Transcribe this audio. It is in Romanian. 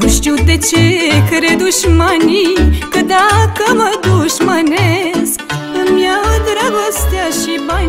Nu știu de ce cred dușmanii Că dacă mă dușmănesc Îmi ia dragostea și bani